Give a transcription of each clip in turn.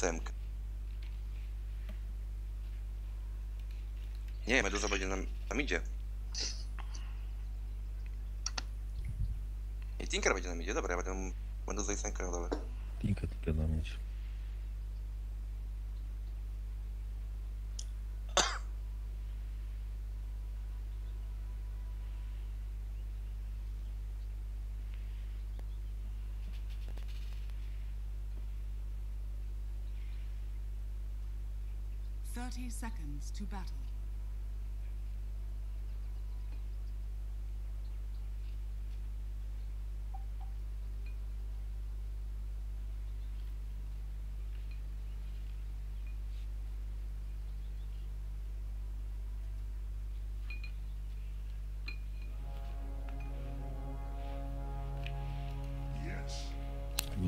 Semkę. Nie, meduza będzie nam, nam idzie. I Tinker będzie nam idzie, dobra, ja będę meduza i Semkę na dole. Tinka tylko dla mnie. 30 seconds to battle.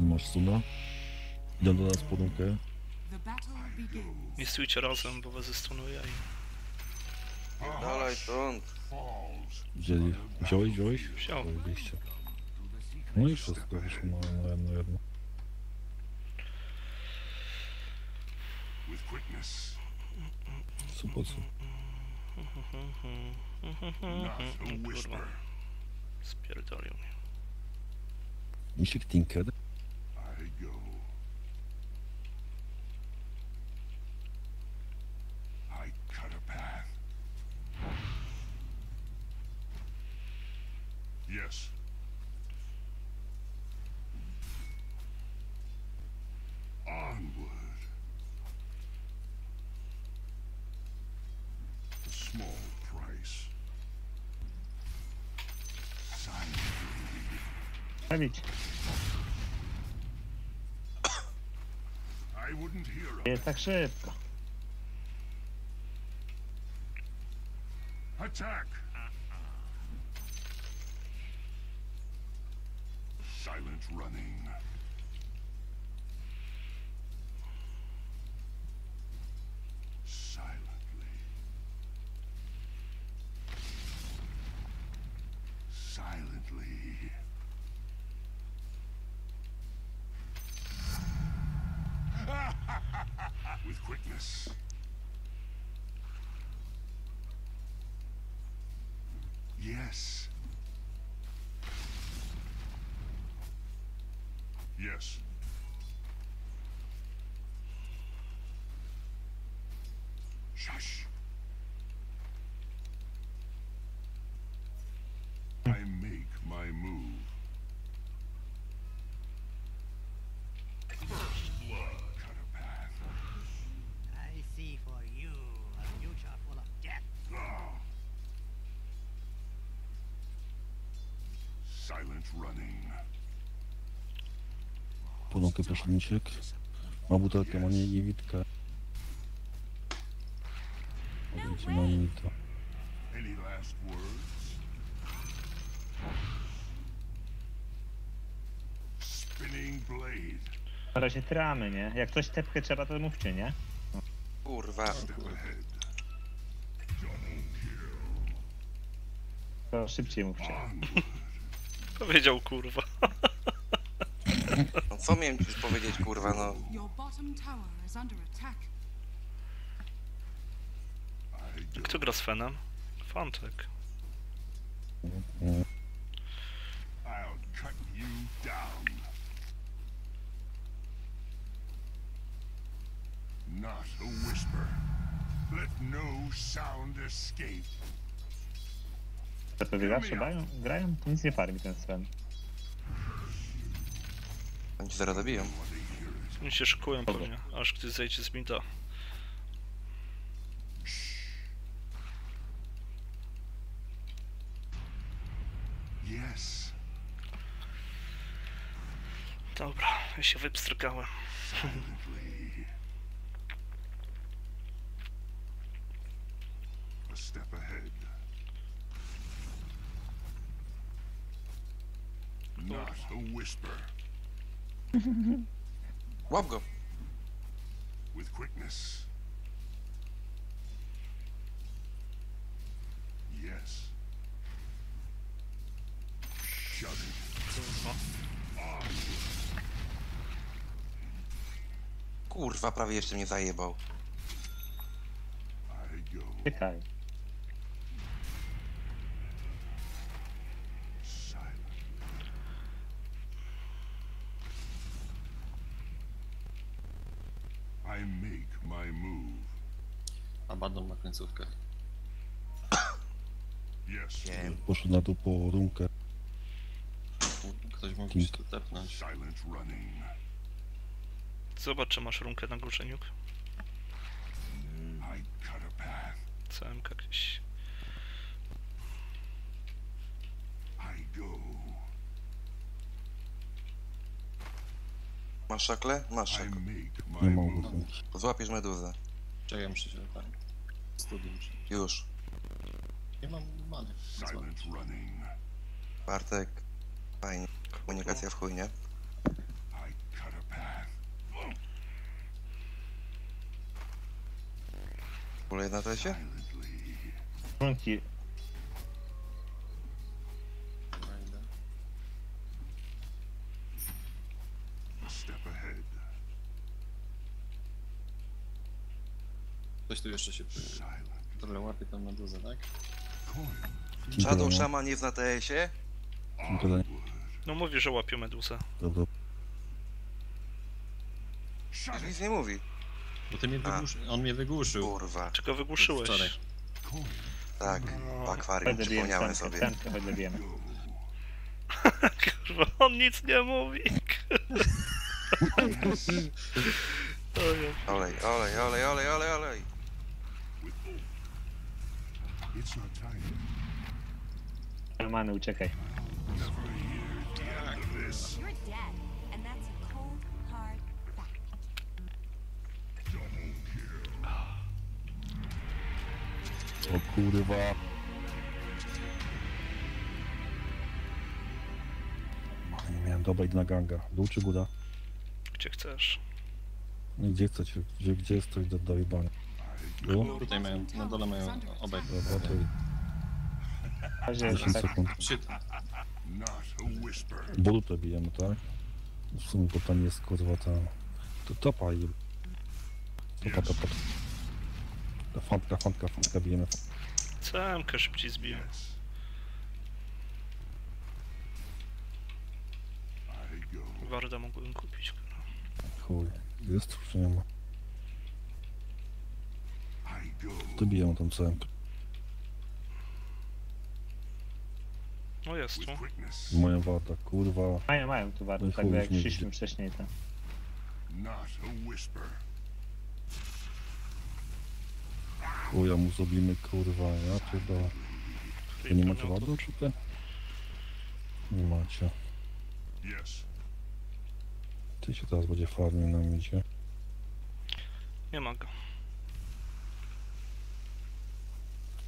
Masz sumę. Idę do nas po nukę. Nie stójcie razem, bo was zestunuję i... Dalej, stąd. Wzięli. Wziąłeś, wziąłeś? Wziął. Zajebiście. No i wszystko wyszło na, na jedno, jedno. Co po co? not a whisper. Spierdolił mnie. Misiek Tinker. I go. Yes. Onward. A small price. Silently. Zabić. I wouldn't hear of tak szybko. Attack! Silent running. Silently. Silently. With quickness. Yes. Yes. Shush. I make my move. First blood. Cut a path. I see for you a future full of death. Ah. Silent running. Po rękę poszedł Misiek. Ma butelkę, ma nie, last words? Spinning blade. Na razie tramy, nie? Jak coś tepkę trzeba, to mówcie, nie? Kurwa. To szybciej mówcie. Powiedział kurwa. No co miałem ci już powiedzieć, kurwa, no. Kto gra z Fenem? Fantek. Not a whisper. Let no sound escape. Zawsze grają? Grają? To nic nie farmi ten Sven. Oni ci zaraz zabiją. Oni się szykują pewnie, aż ktoś zejdzie z mida. Yes. Dobra, ja się wypstrykałem. Silently. A step ahead. Not a whisper. Łap go. With quickness. Yes. Shut it. Kurwa. Prawie jeszcze mnie zajebał. Czekaj. Końcówkę. Yes. Wiem. Poszedł na to po runkę. Ktoś mógł się tu tepnąć. Zobacz, czy masz runkę na górze, path. CMK go. Masz szakle? Masz szakle. Nie mogę. Złapiesz meduzę. Czekaj, muszę się tak. Już. Nie mam running. Bartek. Fajnie. Komunikacja w chuj, nie? Kulej na tesie? Silently. Runki. Dobra, idę. A step ahead. Ktoś tu jeszcze się. Dobra, łapie tam meduzę, tak? Coin. Shadow Shaman jest na TS-ie? No mówi, że łapią meduzę. Dobra. Nic nie mówi. Bo ty mnie wygłuszy... On mnie wygłuszył. Kurwa. Czego wygłuszyłeś? Wczoraj. Tak. W akwarium, zabijemy przypomniałem sobie. Zabijemy. Kurwa, on nic nie mówi. Ojej. Olej, olej, olej, olej, olej, hard fact. O kurwa. Nie miałem, dobra, idę na ganga. Dół czy góra? Gdzie chcesz? Gdzie chcecie? Gdzie, gdzie jest coś do, do Tutaj mają, na dole mają obaj. Dobra, to Chodź, 10 tak. sekund. Shit. Bolutę bijemy, tak? W sumie bo tam jest kurwa ta... To topa i... Topa, topa. Ta fantka, fantka, fantka bijemy. CMK szybciej go. Warda mógłbym kupić. kurwa. Chuj. Jest czy nie ma? Bijemy tam całym. No jest tu. Moja wada, kurwa. Mają, mają tu warto, No tak chuj, jak nie szliśmy widzę. wcześniej tam. Not a whisper. Chuja mu zrobimy, kurwa, ja pierdolę. Wy nie macie wady czy ty? Nie macie. Yes. Ty się teraz będzie farmił na midzie. Nie ma go.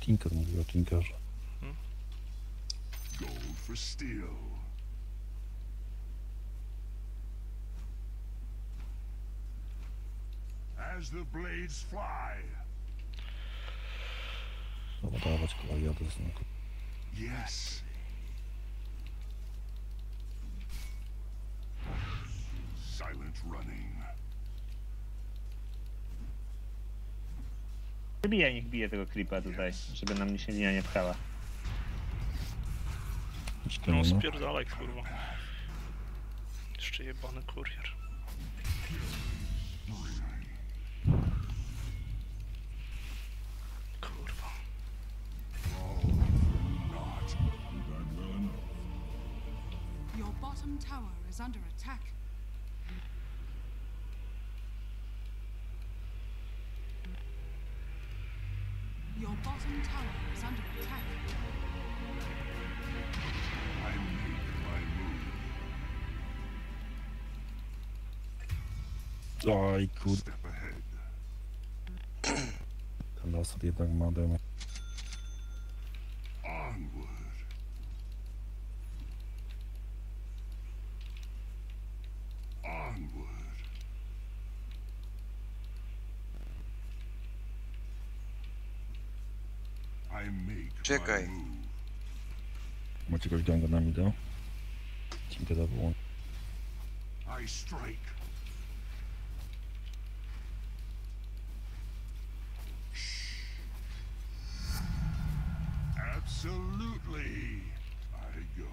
Tinker mówił o Tinkerze. Gold for steel. As the blades fly. Dobra, dawać koła, jadę. Yes. Silent running. Wybijaj, niech bije tego klipa tutaj, żeby nam się linia nie pchała. No no. spierdalaj, kurwa. Jeszcze jebany kurier. Kurwa. Your bottom tower is under attack. Move. Aj, kur... Step ahead. Ten laser jednak ma demę. Onward. Onward. I make Czekaj. my move. Macie kogoś ganga na midę? Tinkera wyłącz. I strike. Absolutely. I go.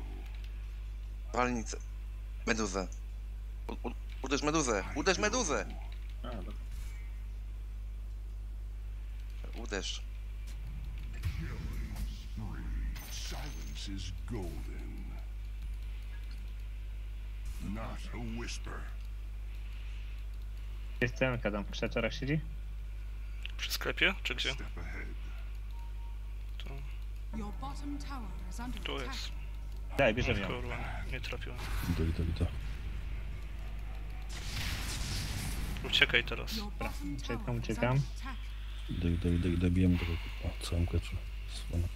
Walnicę. Meduzę. U, u, uderz meduzę! Uderz meduzę! A, dobra. Uderz. Silence is golden. Not a whisper. Jest cenka tam w krzaczorach siedzi? Przy sklepie? Czy gdzie? Step ahead. Tu, Your bottom tower is under tu attack. jest. Daj, bierzemy ją. Kurwa, nie trafiłem. Idę, idę, idę. Uciekaj teraz. Bottom uciekam, uciekam. Idę, idę, idę, idę, bijemy tego kurwa. Całymkę czy... Słone.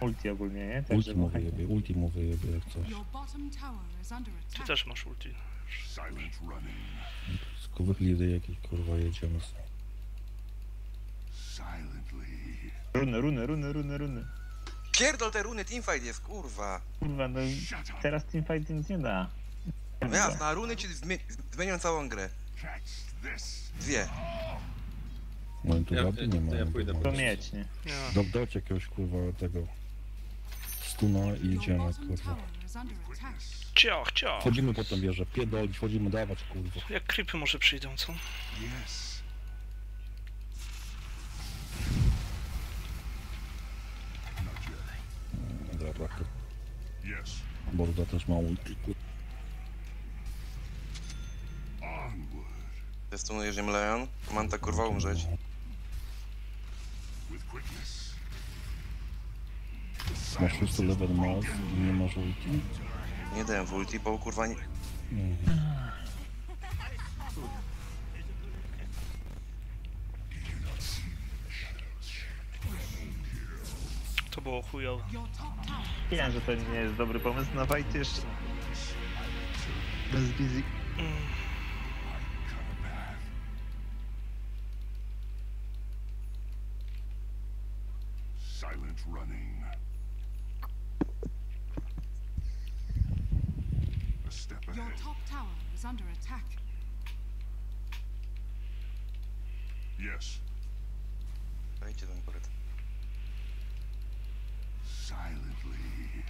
Ulti ogólnie, nie? Także Ulti mu machaj. wyjebie, ulti mu wyjebie jak coś. Ty też masz ulti. Silent running. Tylko wychlidy jakieś kurwa jedziemy z... Silently. Runy, runy, runy, runy, runy. Pierdol te runy, teamfight jest, kurwa! Kurwa, no teraz teamfight nic nie da. No jasne, a runy ci zmie zmienią całą grę. Dwie. No i tu Ja- rady nie ma. ja pójdę To mieć, nie? Nie. Do, dać jakiegoś kurwa tego... Stuna i idziemy kurwa. Ciach, ciach. Wchodzimy potem wieżę, pierdolić, wchodzimy dawać kurwa. Jak creepy może przyjdą, co? Yes. Not Yes. Borda też ma ulti. Testunujesz nim Leon? Manta kurwa umrzeć. Masz szósty level masz i nie masz ulti. Nie dałem w ulti, bo kurwa nie... To było chujowe. Wiedziałem, że to nie jest dobry pomysł na fight jeszcze. Bez wizji. Silent Silently.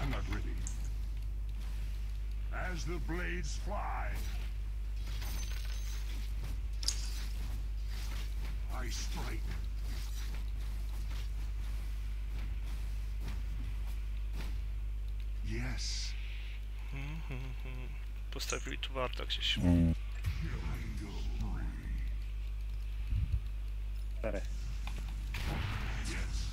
I'm not ready. As the blades fly. I strike. Yes. Postawili tu warta gdzieś. Mm. Czterech. Yes.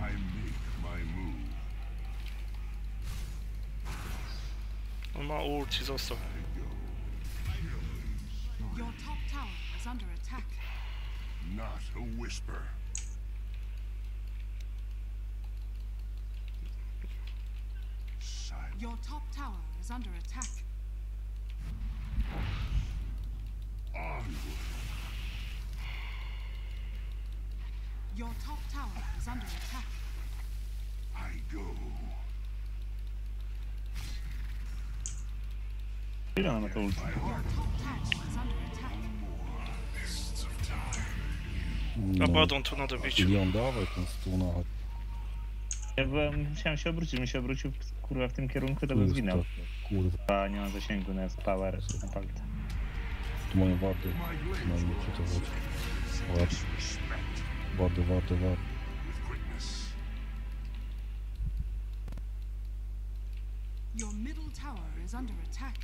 I make my move. On ma ulti, został. Your top tower is under attack. Not a whisper. Silent. Your top tower is under attack. Onward. Your top tower is under attack. I go. Ile ma to ulti? No, badą tu na dobiciu. Ilion dawaj ten stuna. Ja byłem, musiałem się obrócić, bym się obrócił kurwa w tym kierunku, to bym zginął. Kurwa, A nie mam zasięgu na power na palce. tu moje wady. My blades No i roll co to chodzi? with Wady, respect. wady, wady, wady. With quickness. Your middle tower is under attack.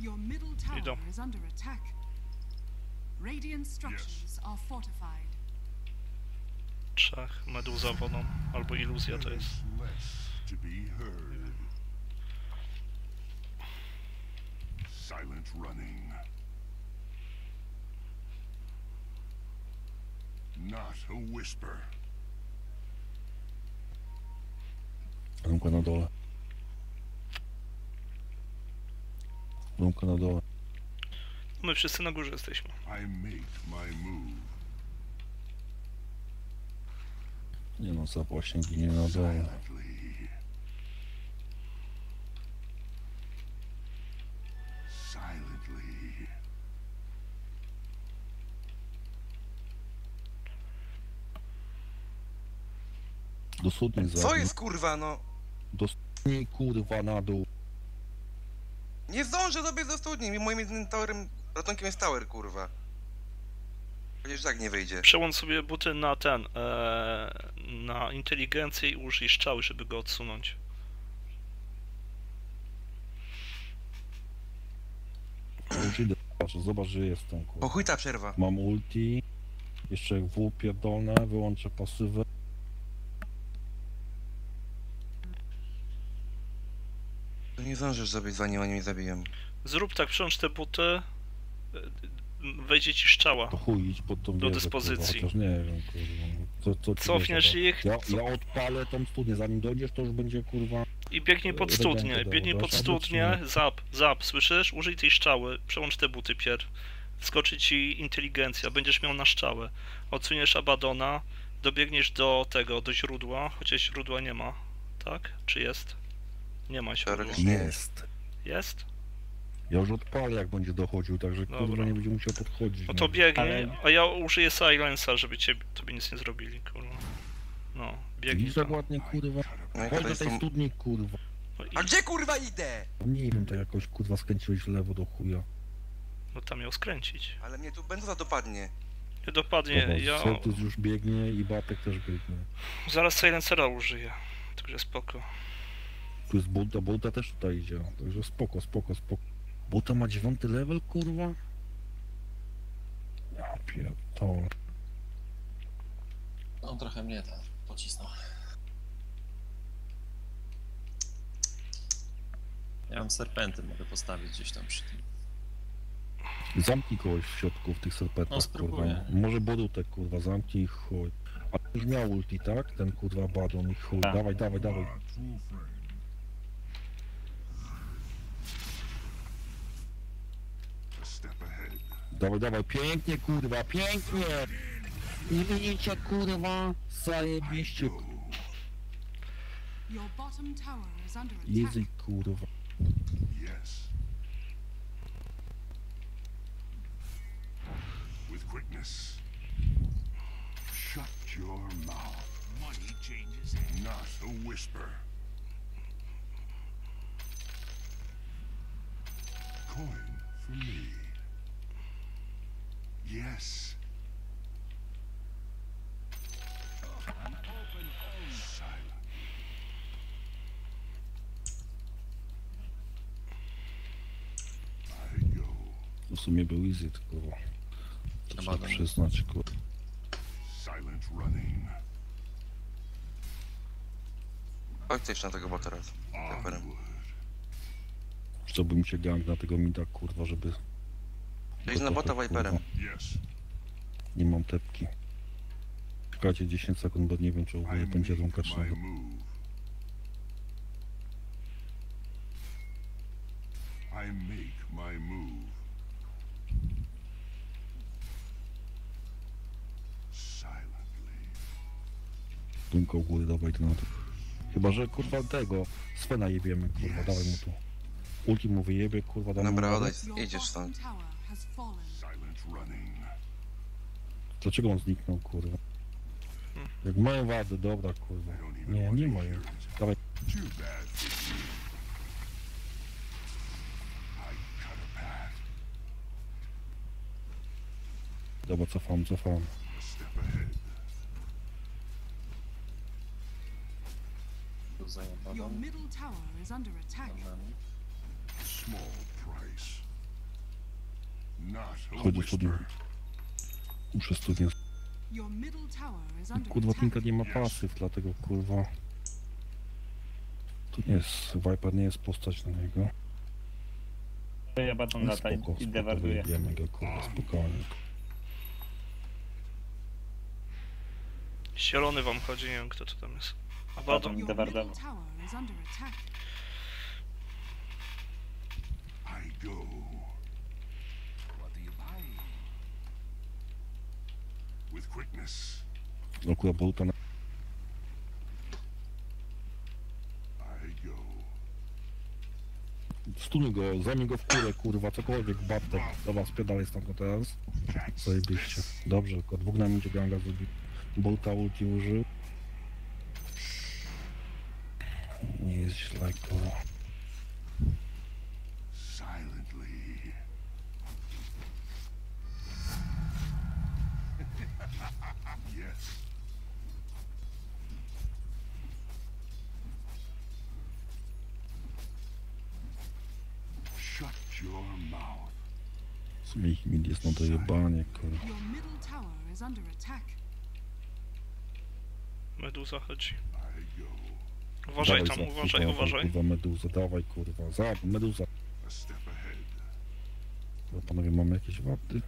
Your middle tower Idą. is under attack. Radiant structures are fortified. Trzech. Meduza wodą. Albo iluzja to jest. Less to be heard. Silent running. Not a whisper. Rąka na dole. Rąka na dole. My wszyscy na górze jesteśmy. I make my move. Nie no, za właśnie ginie na dole. Do studni Co zabił. jest kurwa, no? Do studni kurwa na dół. Nie zdążę dobiec do studni, moim jedynym towerem, ratunkiem jest tower, kurwa. Przecież tak nie wyjdzie. Przełącz sobie buty na ten, e, na inteligencję i użyj strzały, żeby go odsunąć. Już idę, zobacz, zobacz, że jestem kurwa. chuj ta przerwa. Mam ulti. Jeszcze W pierdolne, wyłączę pasywę. Nie zdążysz zrobić zanim oni mnie zabiją. Zrób tak, przełącz te buty, e, wejdzie ci szczała. To chuj, idź pod tą Do dyspozycji. Kurwa, nie wiem, kurwa. Co, co ci Cofniesz ich Ja, co- ja odpalę tą studnię, zanim dojdziesz, to już będzie kurwa. i biegnij pod studnię, dasz pod studnię, zap, zap, słyszysz? Użyj tej szczały, przełącz te buty pier. Skoczy ci inteligencja, będziesz miał na szczałę. Odsuniesz Abadona, dobiegniesz do tego, do źródła, chociaż źródła nie ma, tak? Czy jest? Nie ma. Teoretycznie. Nie Jest. Jest? Ja już odpalę jak będzie dochodził, także kurwa Dobra. nie będzie musiał podchodzić. No to biegnij, Ale- a ja użyję silensa, żeby cię, tobie nic nie zrobili, kurwa. No, biegnij jak tam. ładnie kurwa? No i Chodź to do tej tu... studni kurwa. No, i, A gdzie kurwa idę? Nie wiem, to jakoś kurwa skręciłeś w lewo do chuja. no tam miał skręcić. Ale mnie tu benza dopadnie. Nie dopadnie, Dobra, ja Celtus już biegnie i Batek też biegnie. zaraz silencera użyję. Także spoko. Tu jest Buta, Buta też tutaj idzie. Także spoko, spoko, spoko. Buta ma dziewiąty level kurwa? Ja pierdolę. On trochę mnie tam pocisnął. Ja mam serpenty, mogę postawić gdzieś tam przy tym. Zamknij kogoś w środku w tych No, serpetach, kurwa. spróbuję. Może Borutek, kurwa, zamknij i chuj. A już miał ulti, tak? Ten kurwa Badon i chuj. Tak. Dawaj, dawaj, dawaj. Dawaj, dawaj, pięknie, kurwa, pięknie! Nie widzicie, kurwa? Zajebiście, Your bottom tower is under attack. język, kurwa. Yes. With quickness. Shut your mouth. Money changes hands. Not a whisper. Coin for me. Yes. Go. W sumie był easy, tylko... To trzeba przyznać, kurwa. Silent running. Chodźcie jeszcze na tego bota raz. Onward. Chciałbym się gang na tego mida, kurwa, żeby... Idź na bota Viperem. Yes. Nie mam tepki. Czekajcie 10 sekund, bo nie wiem, czy ogóle będzie trzeba. move. I make my move. U góry, dawaj to na to. Chyba, że kurwa tego, Svena jebiemy, kurwa, dawaj mu tu. Ulti mu wyjebie, kurwa, mu Dobra, Your idziesz bottom stąd. Dlaczego on zniknął, kurwa? Hmm. Jak mają wadę, dobra, kurwa. Nie, nie mają. Dawaj. Dobra, cofam, cofam. Your middle tower is under attack. Small price. A do studni. whisper. Muszę is under Kurwa. Tinka nie ma pasyw, dlatego kurwa... Tu nie jest, Viper nie jest postać na niego. To ja baton lata spoko, i spoko, dewarduję. wyjebiemy go, kurwa, spokojnie. Zielony wam chodzi, nie wiem kto to tam jest. Is under attack. I go. With quickness. I go. Stunuj go, zajmij go w kurę, kurwa, cokolwiek, Bartek. Dobra, spierdalaj stamtąd teraz. Zajebiście. Dobrze, tylko dwóch na midzie ganga zrobi. Bolta ulti użył. Nie jest źle, kurwa. Silently. yes. Shut your mouth. W sumie ich mid jest na dojebanie, kurwa. Your middle tower is under attack. Meduza chodzi. Go. Uważaj Dawaj, tam, za- uważaj, uważaj. Kurwa, meduza, dawaj, kurwa. Za, meduza. Dobra, panowie, mamy jakieś wady?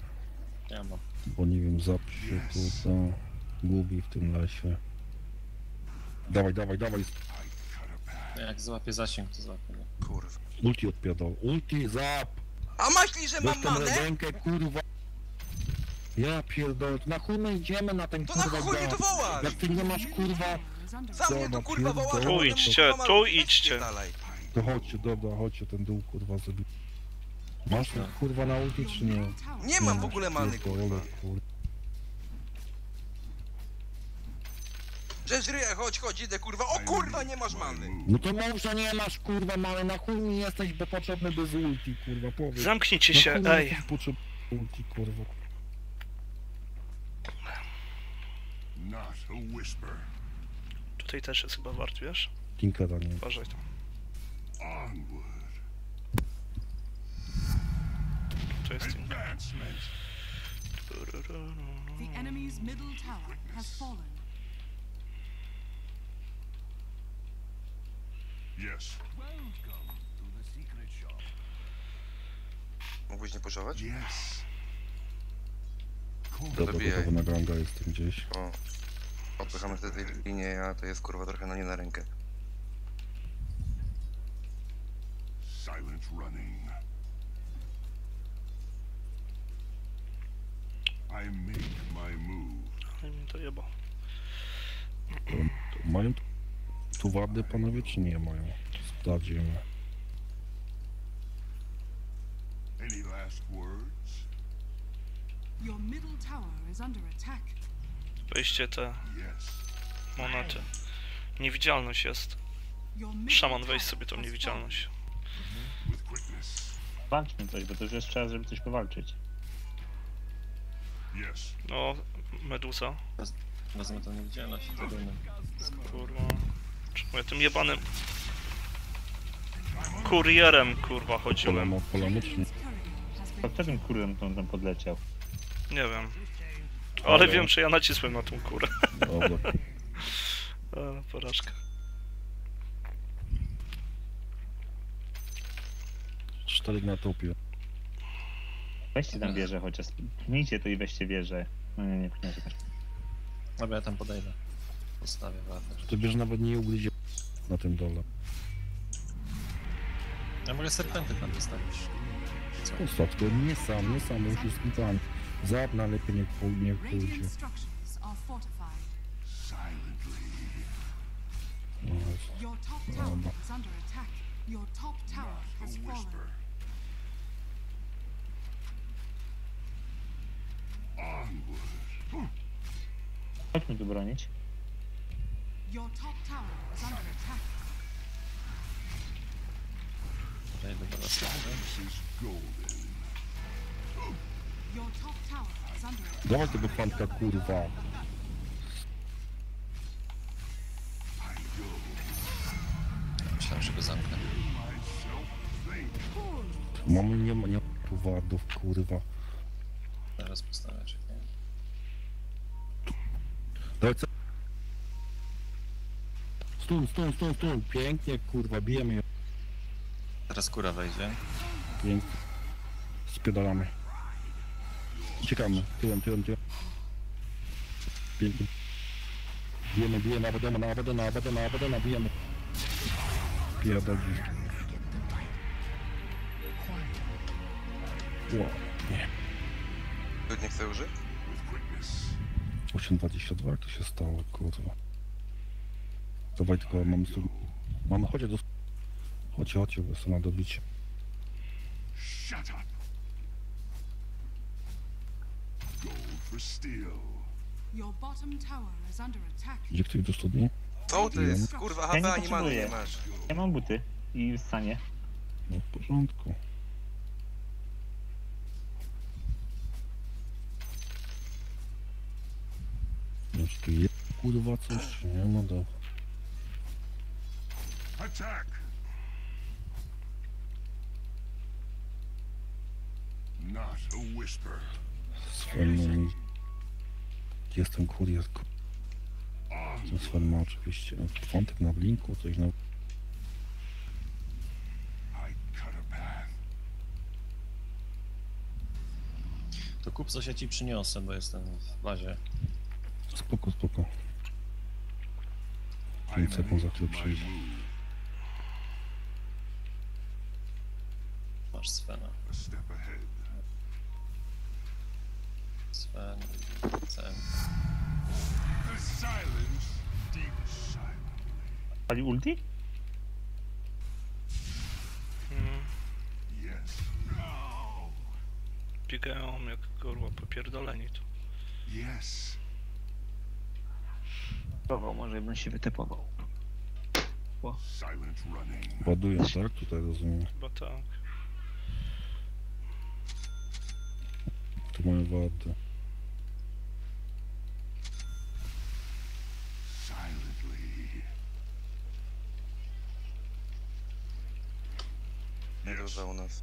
Ja mam. Bo nie wiem, zap się tu to gubi w tym lesie. Dawaj, dawaj, dawaj. Jak złapię zasięg, to złapię. nie? Kurwa. Ulti odpiadał. Ulti, zap! A myśli, że Weź mam manę? rękę, kurwa. Ja pierdolę, na chuj my idziemy na ten To na kurwa chuj mnie gaz? tu wołasz? Jak ty nie masz kurwa, Za mnie to Dobra, kurwa wołasz. pierdolę. a Tu potem idźcie, kurwa tu idźcie. to chodźcie, dobra, chodźcie, ten dół kurwa zrobi. Masz ten kurwa na ulti czy nie? Nie mam w ogóle many, Pierdolę, kurwa. Rzecz ryja, chodź, chodź, idę kurwa. O kurwa, nie masz many. No to mów, że nie masz kurwa, ale na chuj mi jesteś bo potrzebny bez ulti, kurwa, powiedz. Zamknijcie Na się, chuj mi ej. jesteś potrzebny ulti, kurwa. Not a whisper. Tutaj też jest chyba wart, wiesz? Tinkera nie. Uważaj tam. Onward. To jest. The enemy's middle tower has fallen. Yes. Welcome to the secret shop. Mógłbyś nie puszować? Yes. Dobra, Dobijaj. gotowy na granga jestem gdzieś. O. Odpychamy wtedy tej linię, a to jest kurwa trochę na nie na rękę. Silent running. I make my move. Ale mi to jebał. To Mają tu- tu wady panowie, czy nie mają? Sprawdzimy. Any last words? Your middle tower is under attack. Weźcie te monety. Niewidzialność jest. Szaman, weź sobie tą niewidzialność. Walczmy coś, bo to już jest czas, żeby coś powalczyć. No, Meduza. Wezmę tą niewidzialność i. Kurwa. Czemu ja tym jebanym... Kurierem, kurwa, chodziłem. Polemo, polemo, czy nie? Którym to on tam podleciał? Nie wiem. Ale wiem, że ja nacisłem na tą kurę. Dobra. E, porażka. Cztery na topie. Weźcie tam wieżę chociaż. Pchnijcie to i weźcie wieżę. No nie, nie pchniecie. Dobra, ja tam podejdę. Postawię wartę. To wiesz, nawet nie ugryzie na tym dole. Ja mogę serpenty tam postawić. Co? Ostatnio nie sam, nie sam. No, jest- Your top Dobra. tower is under attack. Your top tower A Dawaj tego fanka, kurwa. Myślałem, że go zamknę. Mamy nie ma, nie ma tu wadów, kurwa. Zaraz postawię, czekaj. Dawaj co? Stun, stun, stun, stun. Pięknie, kurwa, bijemy ją. Teraz kura wejdzie. Pięknie. Spiedalamy. Uciekamy. Tyłem, tyłem, tyłem. Pięknie. Bijemy, bijemy, Abadona, na Abadona, Abadona, Abadona, bijemy. Pierdolę. Wow, nie. Tu nie chce użyć? With quickness. 8.22, jak to się stało, kurwa. Dawaj tylko, mamy tu... Mamy, chodźcie do... Chodźcie, chodźcie, bo są na dobicie. Shut up. Gold for steel. Your bottom tower is under attack. Idzie ktoś do studni? Co to jest? Kurwa, Ja nie HP animalny nie masz. Ja mam buty i stanie. No w porządku. Już tu jest kurwa coś, czy nie ma do... Attack. Not a whisper. No Jestem kurier, Sven ma oczywiście wątek na blinku, coś na... To kup coś ja ci przyniosę, bo jestem w bazie. Spoko, spoko. 5 sekund za chwilę move. Masz Svena. Ten. The silence, deep silence. Pali ulti? Mm, Yes. No. biegają jak kurwa popierdoleni tu. Yes. Tepował, może bym się wytepował. Silent running. Ładują, tak? Tutaj rozumiem. Chyba tak. Tu mają wady. Silently. Meduza u nas.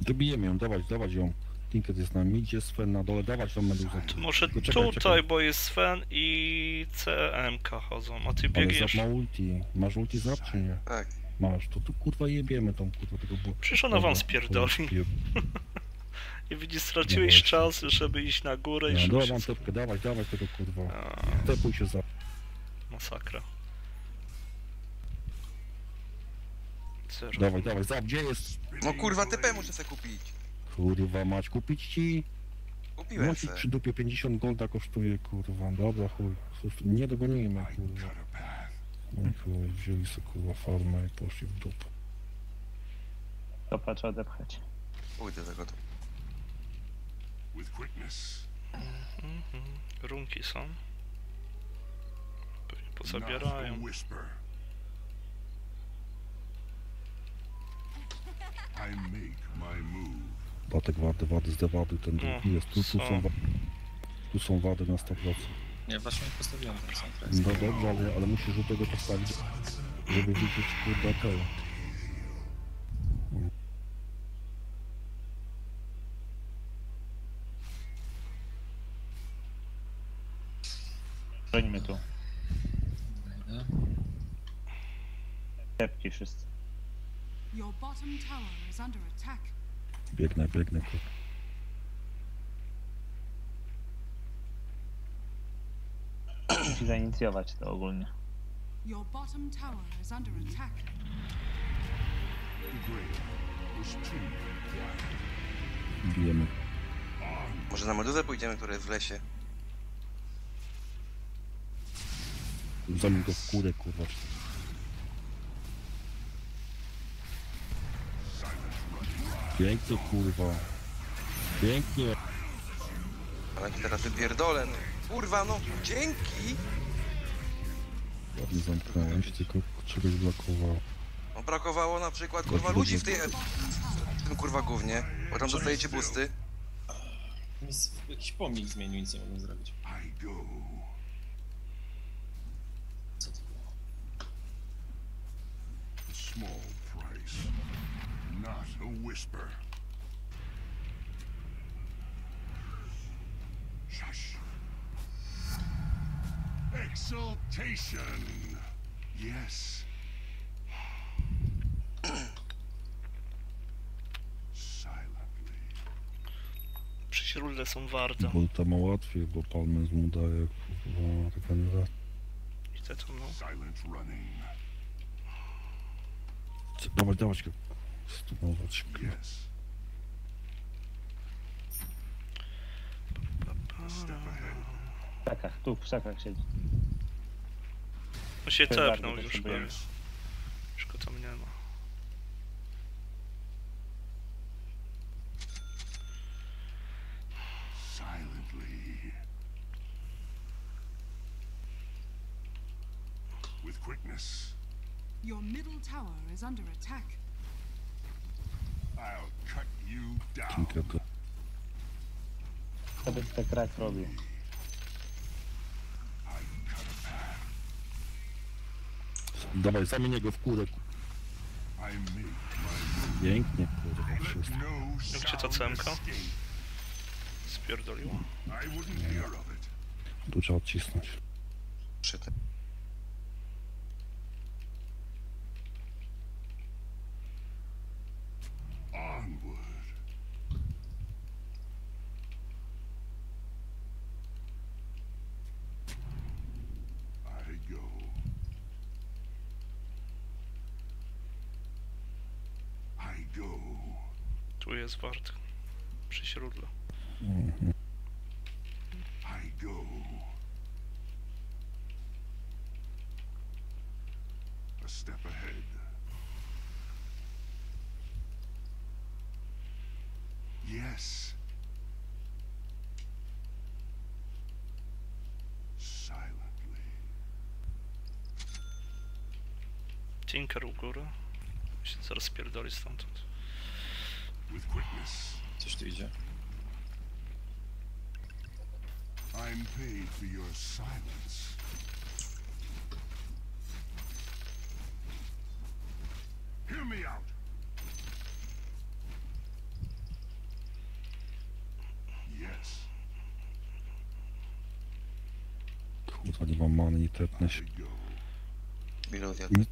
Dobijemy ją, dawać, dawać ją. Tinket jest na midzie, Sven na dole, dawać tą meduzę. To może Tylko czekaj, tutaj, czekaj. bo jest Sven i CMK chodzą, a ty Ale biegniesz. zap ma ulti. Masz ulti zap czy nie? Tak. Masz, to tu kurwa jebiemy tą kurwa tego było. Przecież ona wam spierdoli. I widzisz, straciłeś właśnie. czas, żeby iść na górę i No, szybciej. dobra, mam tepkę, dawaj, dawaj tego kurwa. Tepuj się za... Masakra. Zero. Dawaj, dawaj, zap, gdzie jest? No kurwa, TP muszę sobie kupić. Kurwa mać, kupić ci? Kupiłem se. przy dupie 50 golda kosztuje, kurwa. Dobra, chuj. Nie dogonimy, kurwa. No chuj, wzięli sobie kurwa farmę i poszli w dupę. Topa trzeba odepchać. Pójdę tego tu. With quickness. Mhm. Runki są. Pewnie Not pozabierają. a whisper. I make my move. Batek wady, wady, zdewady, ten No, drugi jest. Tu, tu są. są wady. Tu są wady na 100%. Nie, właśnie postawiłem ten. No dobrze, ale, ale musisz do tego postawić, żeby widzieć kurwa to. Bronimy tu. Idę. Tepki wszyscy. Your bottom tower is under attack. Biegnę, biegnę, kurwa. Musi zainicjować to ogólnie. Your bottom tower is under attack. Bijemy. Może na meduzę pójdziemy, która jest w lesie. Zanim go w kurę, kurwa. Pięknie, kurwa. Pięknie. Ale teraz wypierdolę. no. Kurwa, no dzięki! Ładnie zamknąłem się, tylko czegoś blokowało. No brakowało na przykład kurwa ludzi w tej... w tym kurwa gównie. Bo tam dostajecie busty. Jakiś pomnik zmienił, nic nie mogłem zrobić. Co to było? A whisper. Shush. Exaltation. Yes. Przecież są warte. Bo to ma łatwiej, bo Palmes mu daje kurwa nie da. Idę tam, no. Silent running. Dawać go. Step ahead. W krzakach, tu w krzakach siedzi. No się tepnął już prawie. Już go tam nie ma. Silently. With quickness. Your middle tower is under attack. I'll cut you down. Kinkę to. To by tak krak robił. Dawaj, zamienię go w kurę. My Pięknie, kurwa, wszystko. no Jak cię ta cemka? it. Tu trzeba odcisnąć. Przy tym. Onward. I go. I go. Tu jest wart. Przy źródle. I go. A step ahead. Yes. Silently. Tinker u góry. Się zaraz spierdoli stamtąd. With quickness. Coś tu idzie. I'm paid for your silence. Hear me out. Yes, Kurwa, nie mam many, nie tepnę się. I go. Melodia. Mm.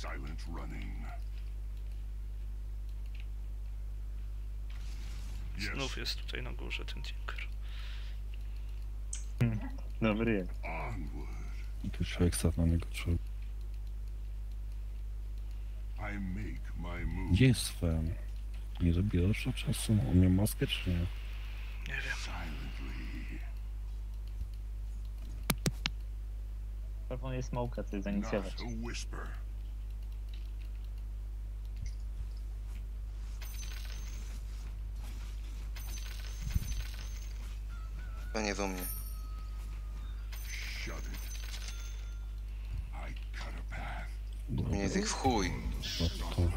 Silent running. Znów jest tutaj na górze ten Tinker. Dobry jak. onward. Tu człowiek stać na niego move. Gdzie jest Sven? Nie zabierasz na czasu? On miał maskę czy nie? Nie wiem. Proponuję smoka Not zainicjować. To nie do mnie. Mnie jest ich w chuj. to, to.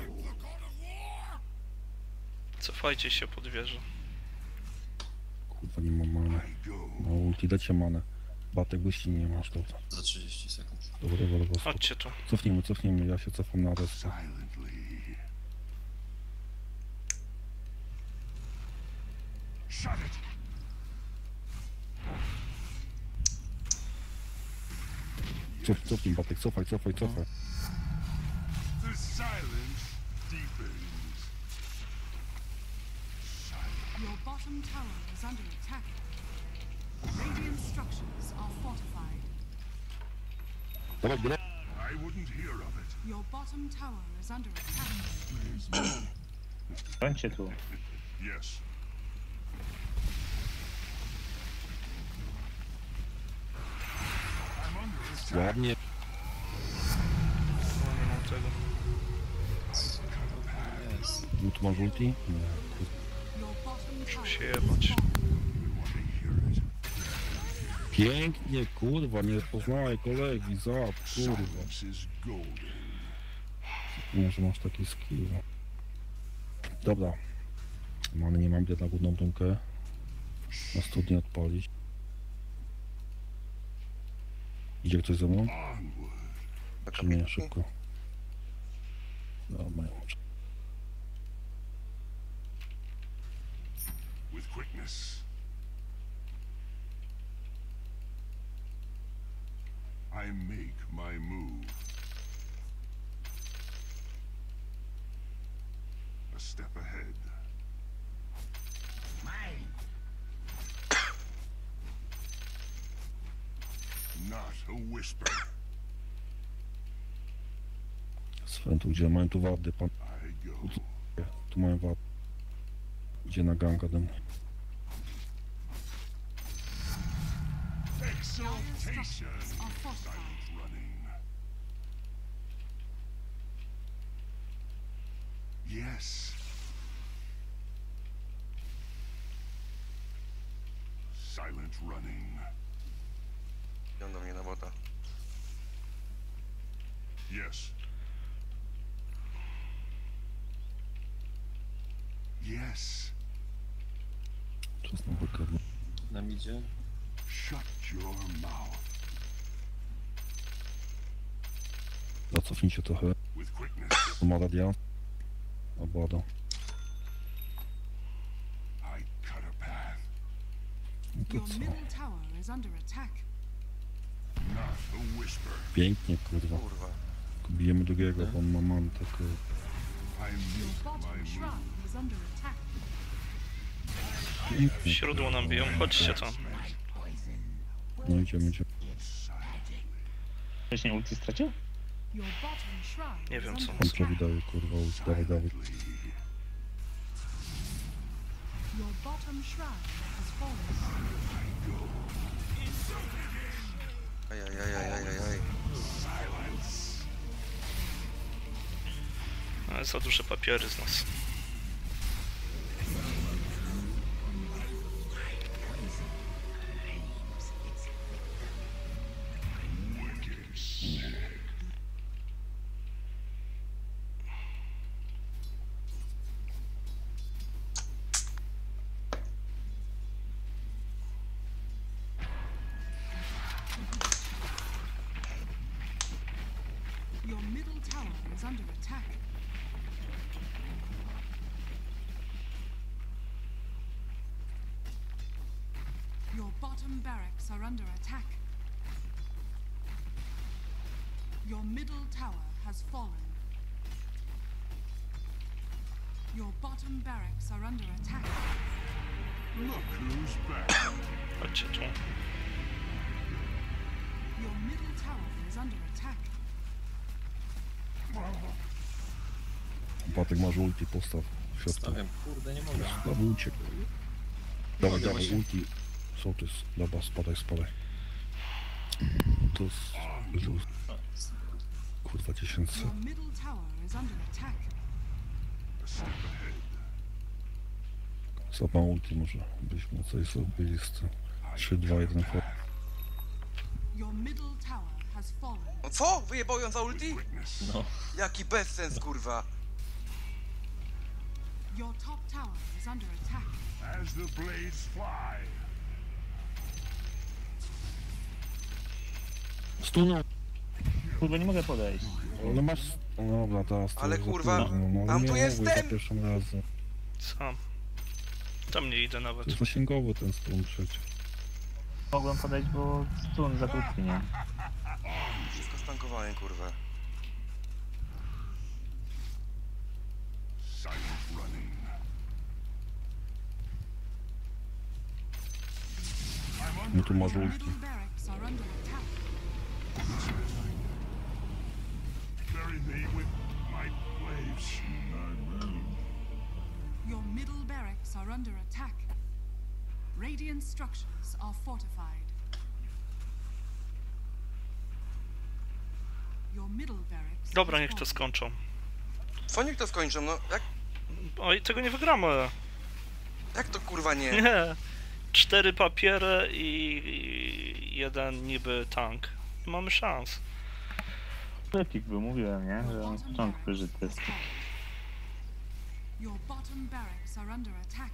Cofajcie się pod wieżę. Kurwa, nie mam go. Na ulti dajcie manę. Batek wyścig nie masz, dobra. Za 30 sekund. Dobra, dobra, dobra. Chodźcie tu. Cofnijmy, cofnijmy, ja się cofam na resztę. Cof, cofnij, Batek, cofaj, cofaj, cofaj. The silence deepens. Your bottom tower is under attack. Radiant structures are fortified. Dawaj, gra. I wouldn't hear of it. Your bottom tower is under attack. Bądźcie tu. Yes. Ładnie. No nie mam tego. Jest. Tu masz ulti? Tower się jebać. Pięknie, kurwa, nie poznałem kolegi, zap, kurwa. Nie, że masz taki skill. Dobra. Mamy nie mam gdzie na górną dumkę. Na studnię odpalić. Idzie ktoś ze mną? Czy nie? Szybko. Dobra, quickness. I make my move. Sven, tu gdzie mają tu wady, pan. I go. Tu mają wady. Idzie na ganga do mnie. Yes. Silent running. Idą do mnie na bota. Yes. Yes. Czas na wygadnie. Nam idzie. Shut your mouth trochę. with quickness. To ma radian. Obada. I cut a path. No to Your co? middle tower is under attack. Not a whisper. Pięknie, kurwa. Kurwa. Bijemy drugiego, bo on ma man tylko... I Your meet bottom my shrine moon. is under attack. Pięknie. Źródło nam biją, chodźcie tam. No idziemy, idziemy. Wcześniej ulti stracił? Your bottom shrine Nie wiem, co on attack. wydaje, kurwa. ult. Dawaj, dawaj. Your bottom shrine has fallen. Ajajajajajajaj. Ale za duże papiery z nas. Your bottom barracks are under attack. Look who's back. Chodźcie tu. Your middle tower is under attack. Patek masz ulti, postaw w środku. Stawiam. Kurde, nie mogę. Dawaj uciek. Dawaj, dawaj, ulti. Sołtys. Dobra, spadaj, spadaj. To jest... luz. O, jest. Kurwa, 10 Your middle tower is under attack. Step ahead. Mało ulti może byśmy coś zrobili z tym. 3, 2, 1, Your middle tower has fallen. No co? Wyjebał ją za ulti? No, Jaki bezsens, kurwa. Your top tower is under attack. As the blades fly. Stunął. Kurwa, nie mogę podejść. No masz... No dobra, teraz Ale kurwa, późno, no, ale tu jestem! za pierwszym razem. Sam. Tam nie idę nawet. Zasięgowy ten stun przecież. Mogłem podejść, bo stun za krótki, nie? Wszystko stankowałem, kurwa. Silent running. No tu masz ulti. Bury me with my blades. Your are under attack. Radiant structures are fortified. Your middle barracks. Dobra, niech to skończą. Co niech to skończą, no? Jak, Oj, tego nie wygramy. jak to kurwa nie? Nie. Cztery papiery i jeden niby tank. Nie mamy szans. Epik był, mówiłem, nie? Że on barracks wyżyty. fallen. Your bottom barracks are under attack.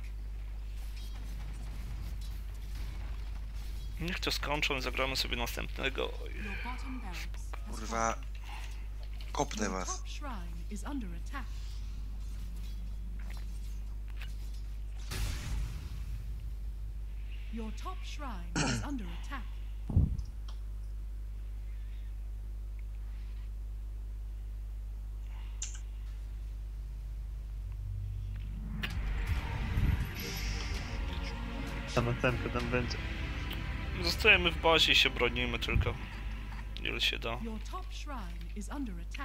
Niech to skończą i zagramy sobie następnego. Your bottom barracks has Kurwa. Kopnę was. top shrine is under attack. Your top shrine is under attack. Ta następka tam będzie. Zostajemy w bazie i się bronimy tylko. Ile się da.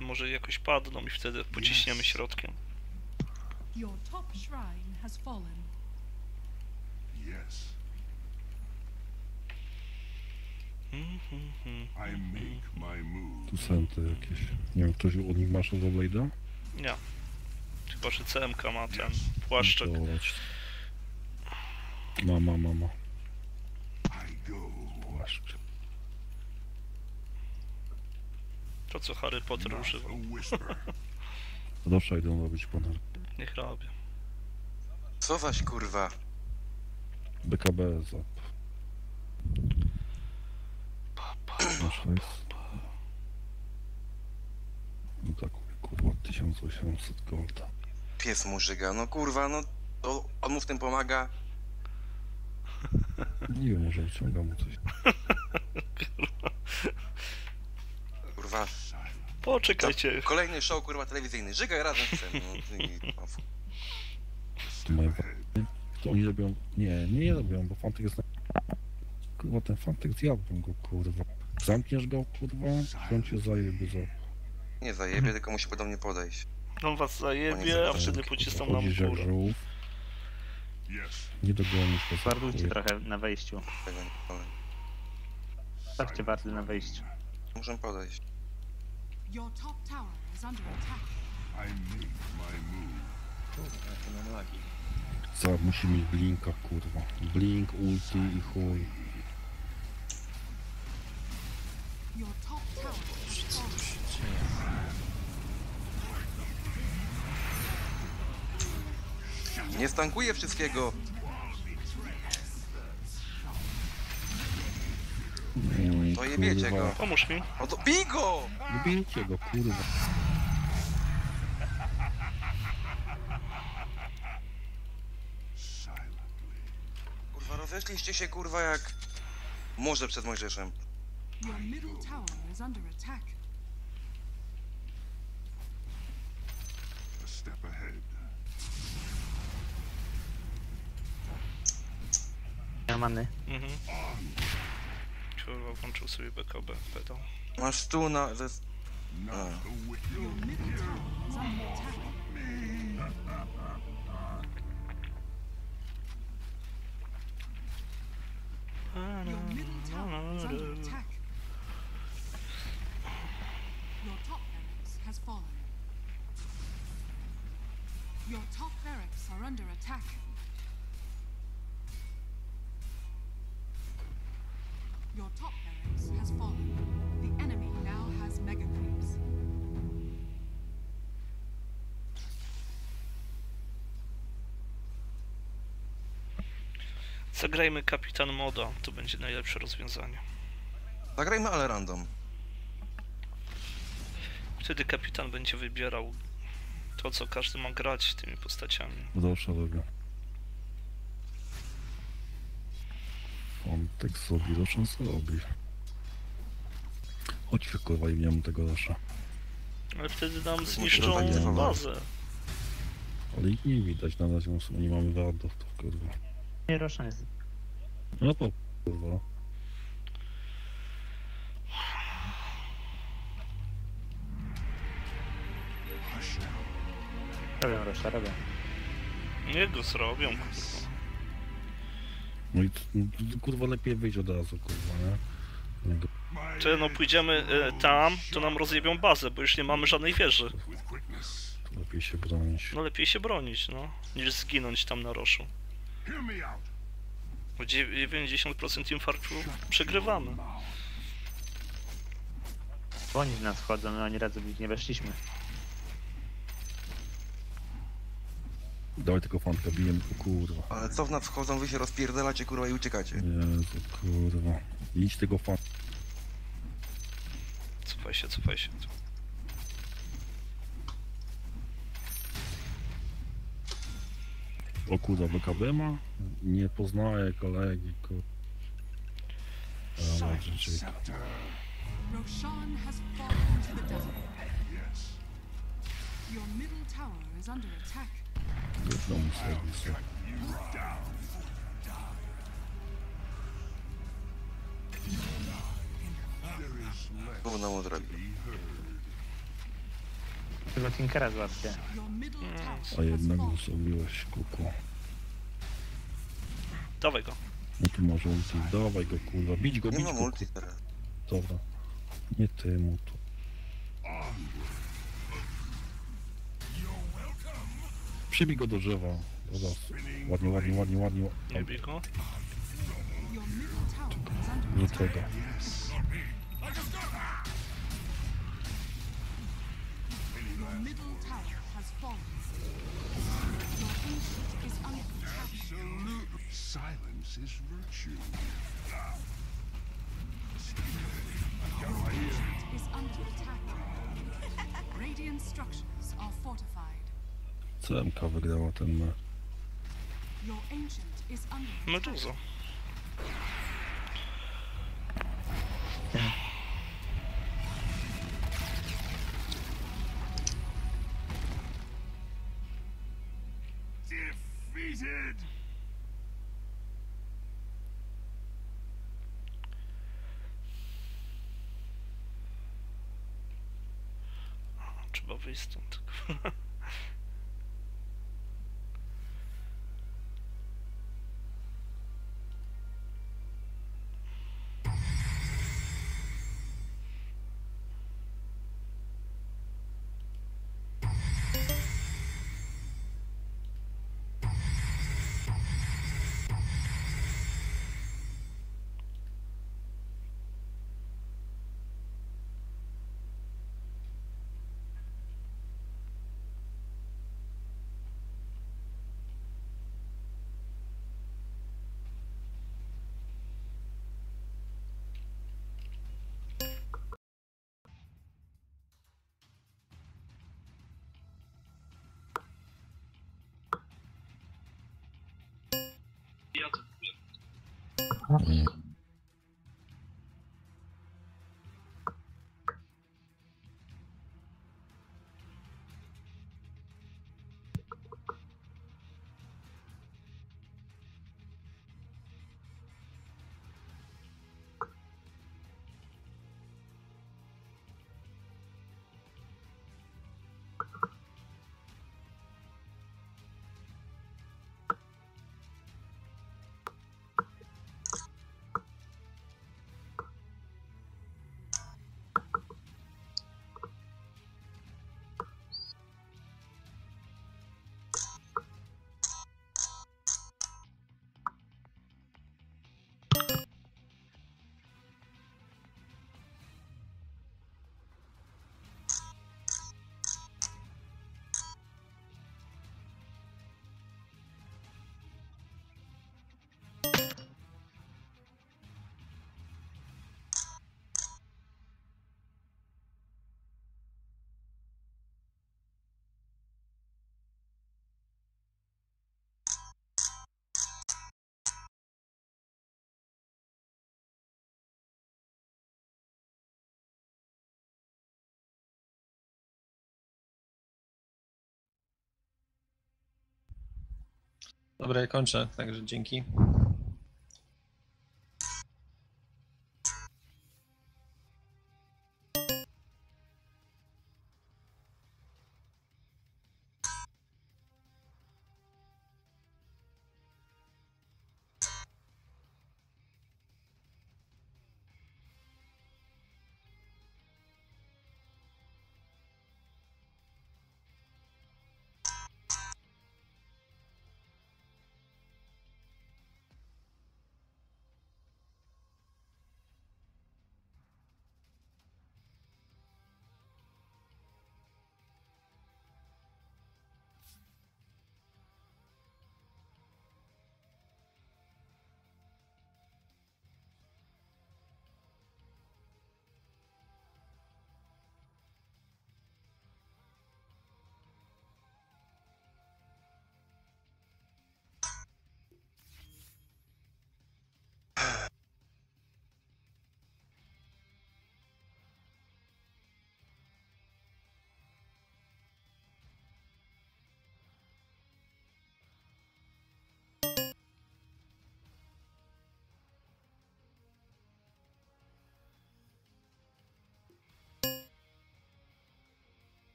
Może jakoś padną i wtedy pociśniemy środkiem. Your top shrine has fallen. Yes. I make my move. Tu senty jakieś. Nie wiem, ktoś od nich ma Shadow Blade'a? Nie. Chyba, że CMK ma ten płaszczek. To leć. Ma, ma, ma, ma. I go. Płaszcz. To co Harry Potter używał. Proszę, idą robić ponad. Niech robię. Co zaś kurwa? BKB za... Nasz hajs. No tak, kurwa, 1800 golda. Pies mu żyga, no kurwa, no to on mu w tym pomaga. Nie wiem, może wyciąga mu coś. Kurwa, Poczekajcie. kolejny show kurwa telewizyjny. Żygaj razem z tym. No, i, o, fu- Tu mają... To oni robią... Nie, nie robią, bo Fantek jest na... Kurwa, ten Fantek zjadłbym go, kurwa. Zamkniesz go, kurwa, on cię zajebie za... nie zajebie, tylko musi podobnie podejść. On was zajebie, a wtedy pocisną nam Chodzisz w jak górę. żółw, Yes. Nie dogonisz go. Wardujcie chuj. trochę na wejściu. Stawcie wardy na wejściu. Muszę podejść. Your top tower is under attack. I make my move. Ja to mam lagi. Za, musi mieć blinka, kurwa. Blink, ulti i chuj. Your top tower Nie stankuję wszystkiego. To jebiecie go. Pomóż mi. No to bij go! Bijcie go, kurwa. Kurwa, rozeszliście się kurwa jak... Morze przed Mojżeszem. Your middle tower is under attack. A step ahead. Nie ma many. Mhm. Kurwa, włączył sobie BKB pedał. Masz tu na... Ze... Not Ah. a whisper. Your middle tower is under attack. Your middle tower is under attack. Your top barracks has fallen. Your top barracks are under attack. Your top barracks has fallen. The enemy now has mega creeps. Zagrajmy kapitan moda, to będzie najlepsze rozwiązanie. Zagrajmy ale random. Wtedy kapitan będzie wybierał to, co każdy ma grać tymi postaciami. Proszę robię. Fantek sobie Roshan zrobi. Chodź kurwa i nie mam tego Rosza. Ale wtedy nam zniszczą tak bazę. Ale ich nie widać na razie, nie mamy wardów, to kurwa. Nie, jest. No to kurwa. Robią Rosha, robią. Nie go zrobią, kurwa. No i no, kurwa lepiej wyjść od razu, kurwa, nie? No, Czy no pójdziemy e, tam, to nam rozjebią bazę, bo już nie mamy żadnej wieży. lepiej się bronić. No lepiej się bronić, no, niż zginąć tam na roszu. Hear me out. Bo dziew- 90% infarktu przegrywamy. Oni w nas wchodzą, no ani razu w nich nie weszliśmy. Dawaj tylko fantka, bijemy, o kurwa. Ale co w nas wchodzą, wy się rozpierdalacie kurwa i uciekacie. Jezu, kurwa. Idź tego fantka. Cofaj się, cofaj się. O kurwa, BKB ma? Nie poznaję kolegi, kurwa. Ale rzeczywiście. Roshan has fallen to the desert. Yes. Your middle tower is under attack jedną serce. Gówno mu zrobił. Chyba Tinkera złapcie. Hmm. A jednak zostawiłeś kuku. Dawaj go. No tu może ulti. Dawaj go kurwa, bić go, bić Nie mam go. ulti teraz. Dobra. Nie ty mu tu. Przybij go do drzewa. Dobra. Ładnie, ładnie, ładnie, ładnie. Nie bij go. Attack. Absolutely. Silence is virtue. Is under attack. Radiant structures are fortified. CMK wygrała ten mecz. Defeated! Trzeba wyjść stąd. Mm. Dobra, ja kończę, także dzięki.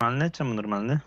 Normalny? Czemu normalny?